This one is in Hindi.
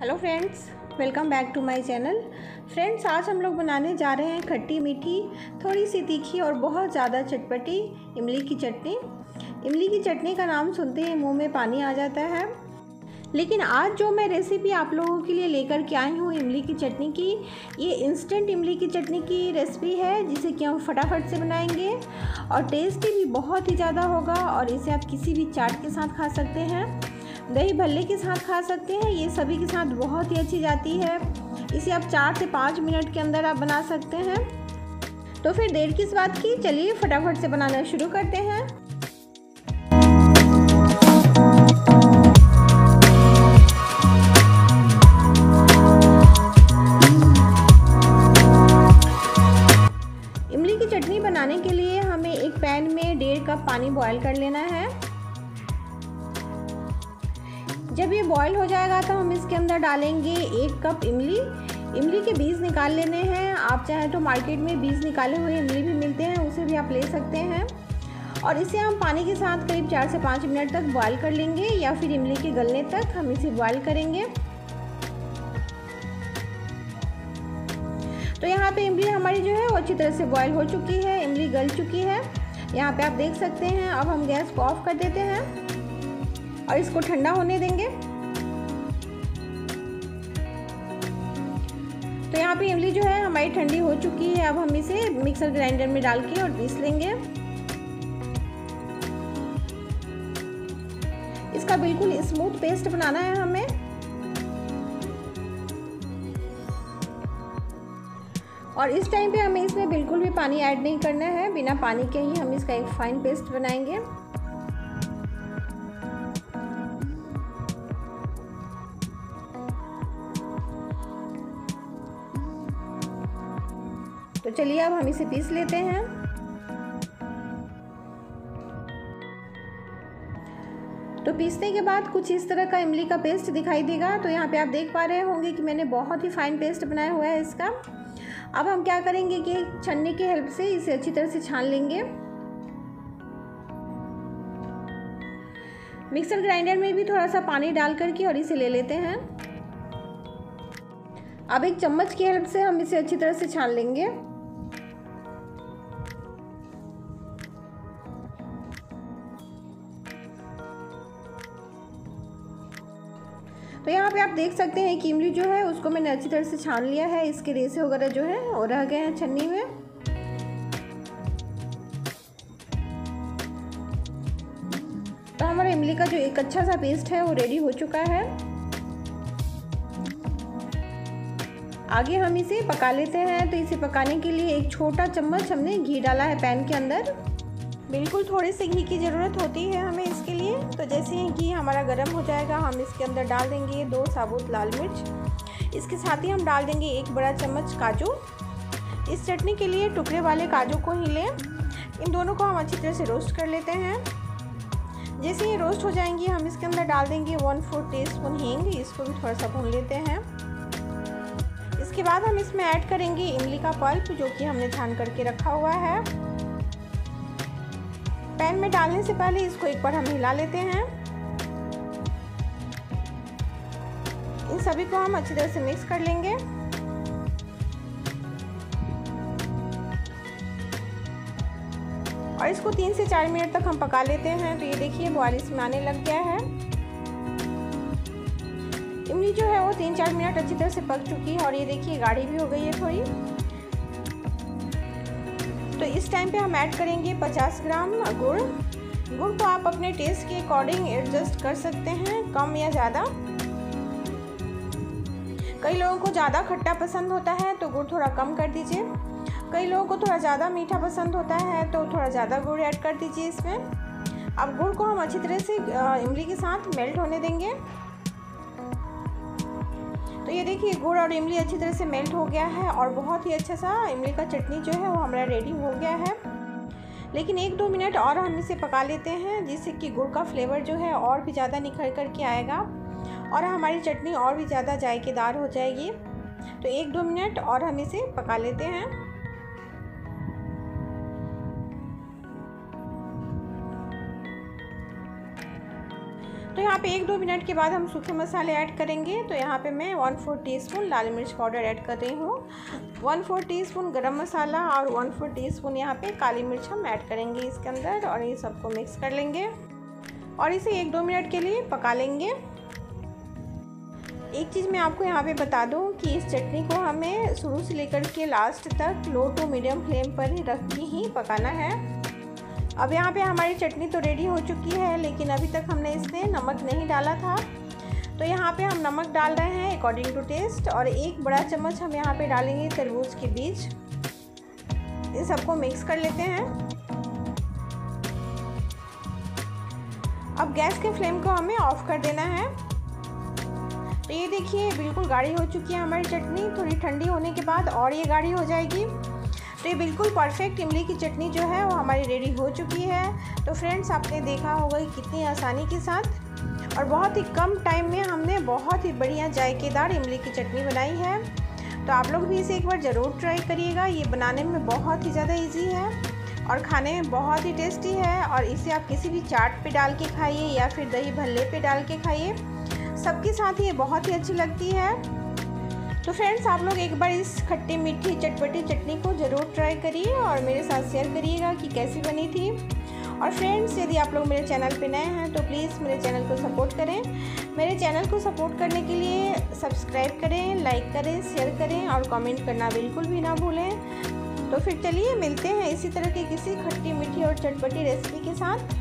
Hello friends welcome back to my channel friends आज हम लोग बनाने जा रहे हैं खट्टी मीठी, थोड़ी सी तीखी और बहुत ज़्यादा चटपटी इमली की चटनी। इमली की चटनी का नाम सुनते ही मुँह में पानी आ जाता है। लेकिन आज जो मैं रेसिपी आप लोगों के लिए लेकर के आई हूँ इमली की चटनी की, ये इंस्टेंट इमली की चटनी की रेसिपी है, जिसे कि हम फटाफट से बनाएँगे। और टेस्टी भी बहुत ही ज़्यादा होगा और इसे आप किसी भी चाट के साथ खा सकते हैं। दही भल्ले के साथ खा सकते हैं। ये सभी के साथ बहुत ही अच्छी जाती है। इसे आप चार से पाँच मिनट के अंदर आप बना सकते हैं। तो फिर देर किस बात की? चलिए फटाफट से बनाना शुरू करते हैं। इमली की चटनी बनाने के लिए हमें एक पैन में डेढ़ कप पानी बॉईल कर लेना है। जब ये बॉईल हो जाएगा तो हम इसके अंदर डालेंगे एक कप इमली। इमली के बीज निकाल लेने हैं। आप चाहे तो मार्केट में बीज निकाले हुए इमली भी मिलते हैं, उसे भी आप ले सकते हैं। और इसे हम पानी के साथ करीब चार से पाँच मिनट तक बॉईल कर लेंगे या फिर इमली के गलने तक हम इसे बॉईल करेंगे। तो यहाँ पे इमली हमारी जो है वो अच्छी तरह से बॉईल हो चुकी है, इमली गल चुकी है। यहाँ पे आप देख सकते हैं, अब हम गैस को ऑफ़ कर देते हैं। और इसको ठंडा होने देंगे। तो यहाँ पे इमली जो है, हमारी ठंडी हो चुकी है। अब हम इसे मिक्सर ग्राइंडर में डाल के और पीस लेंगे। इसका बिल्कुल स्मूथ पेस्ट बनाना है हमें। और इस टाइम पे हमें इसमें बिल्कुल भी पानी ऐड नहीं करना है। बिना पानी के ही हम इसका एक फाइन पेस्ट बनाएँगे। तो चलिए अब हम इसे पीस लेते हैं। तो पीसने के बाद कुछ इस तरह का इमली का पेस्ट दिखाई देगा। तो यहाँ पे आप देख पा रहे होंगे कि मैंने बहुत ही फाइन पेस्ट बनाया हुआ है इसका। अब हम क्या करेंगे कि छन्नी की हेल्प से इसे अच्छी तरह से छान लेंगे। मिक्सर ग्राइंडर में भी थोड़ा सा पानी डाल करके और इसे ले लेते हैं। अब एक चम्मच की हेल्प से हम इसे अच्छी तरह से छान लेंगे। तो यहाँ पे आप देख सकते हैं कि इमली जो है, उसको मैंने अच्छी तरह से छान लिया है। इसके रेसे वगैरह जो है, वो रह गए हैं छन्नी में। तो हमारा इमली का जो एक अच्छा सा पेस्ट है, वो रेडी हो चुका है। आगे हम इसे पका लेते हैं। तो इसे पकाने के लिए एक छोटा चम्मच हमने घी डाला है पैन के अंदर। बिल्कुल थोड़े से घी की ज़रूरत होती है हमें इसके लिए। तो जैसे ही घी हमारा गर्म हो जाएगा, हम इसके अंदर डाल देंगे दो साबुत लाल मिर्च। इसके साथ ही हम डाल देंगे एक बड़ा चम्मच काजू। इस चटनी के लिए टुकड़े वाले काजू को ही लें। इन दोनों को हम अच्छी तरह से रोस्ट कर लेते हैं। जैसे ये रोस्ट हो जाएँगी, हम इसके अंदर डाल देंगे वन फोर टी स्पून हींग। इसको भी थोड़ा सा भून लेते हैं। इसके बाद हम इसमें ऐड करेंगे इमली का पल्प, जो कि हमने छान करके रखा हुआ है। पैन में डालने से पहले इसको एक बार हम हिला लेते हैं। इन सभी को हम अच्छी तरह से मिक्स कर लेंगे। और इसको तीन से चार मिनट तक हम पका लेते हैं। तो ये देखिए बॉयल इसमें आने लग गया है। इमली जो है, वो तीन चार मिनट अच्छी तरह से पक चुकी है। और ये देखिए, गाढ़ी भी हो गई है थोड़ी। तो इस टाइम पे हम ऐड करेंगे 50 ग्राम गुड़। गुड़ को आप अपने टेस्ट के अकॉर्डिंग एडजस्ट कर सकते हैं, कम या ज़्यादा। कई लोगों को ज़्यादा खट्टा पसंद होता है तो गुड़ थोड़ा कम कर दीजिए। कई लोगों को थोड़ा ज़्यादा मीठा पसंद होता है तो थोड़ा ज़्यादा गुड़ ऐड कर दीजिए इसमें। अब गुड़ को हम अच्छी तरह से इमली के साथ मेल्ट होने देंगे। तो ये देखिए, गुड़ और इमली अच्छी तरह से मेल्ट हो गया है और बहुत ही अच्छा सा इमली का चटनी जो है वो हमारा रेडी हो गया है। लेकिन एक दो मिनट और हम इसे पका लेते हैं, जिससे कि गुड़ का फ्लेवर जो है और भी ज़्यादा निखर कर के आएगा और हमारी चटनी और भी ज़्यादा जायकेदार हो जाएगी। तो एक दो मिनट और हम इसे पका लेते हैं। तो यहाँ पे एक दो मिनट के बाद हम सूखे मसाले ऐड करेंगे। तो यहाँ पे मैं वन फोर टी स्पून लाल मिर्च पाउडर ऐड कर रही हूँ। वन फोर टी स्पून गर्म मसाला और वन फोर टी स्पून यहाँ पे काली मिर्च हम ऐड करेंगे इसके अंदर और ये सबको मिक्स कर लेंगे और इसे एक दो मिनट के लिए पका लेंगे। एक चीज़ मैं आपको यहाँ पे बता दूँ कि इस चटनी को हमें शुरू से लेकर के लास्ट तक लो टू मीडियम फ्लेम पर ही रख के ही पकाना है। अब यहाँ पे हमारी चटनी तो रेडी हो चुकी है, लेकिन अभी तक हमने इसमें नमक नहीं डाला था। तो यहाँ पे हम नमक डाल रहे हैं अकॉर्डिंग टू टेस्ट और एक बड़ा चम्मच हम यहाँ पे डालेंगे तरबूज के बीज। इन सबको मिक्स कर लेते हैं। अब गैस के फ्लेम को हमें ऑफ़ कर देना है। तो ये देखिए, बिल्कुल गाढ़ी हो चुकी है हमारी चटनी, थोड़ी ठंडी होने के बाद और ये गाढ़ी हो जाएगी। तो ये बिल्कुल परफेक्ट इमली की चटनी जो है वो हमारी रेडी हो चुकी है। तो फ्रेंड्स आपने देखा होगा कि कितनी आसानी के साथ और बहुत ही कम टाइम में हमने बहुत ही बढ़िया जायकेदार इमली की चटनी बनाई है। तो आप लोग भी इसे एक बार ज़रूर ट्राई करिएगा। ये बनाने में बहुत ही ज़्यादा ईजी है और खाने में बहुत ही टेस्टी है और इसे आप किसी भी चाट पे डाल के खाइए या फिर दही भल्ले पे डाल के खाइए। सबके साथ ये बहुत ही अच्छी लगती है। तो फ्रेंड्स आप लोग एक बार इस खट्टी मीठी चटपटी चटनी को ज़रूर ट्राई करिए और मेरे साथ शेयर करिएगा कि कैसी बनी थी। और फ्रेंड्स यदि आप लोग मेरे चैनल पर नए हैं तो प्लीज़ मेरे चैनल को सपोर्ट करें। मेरे चैनल को सपोर्ट करने के लिए सब्सक्राइब करें लाइक करें शेयर करें और कमेंट करना बिल्कुल भी ना भूलें। तो फिर चलिए मिलते हैं इसी तरह की किसी खट्टी मीठी और चटपटी रेसिपी के साथ।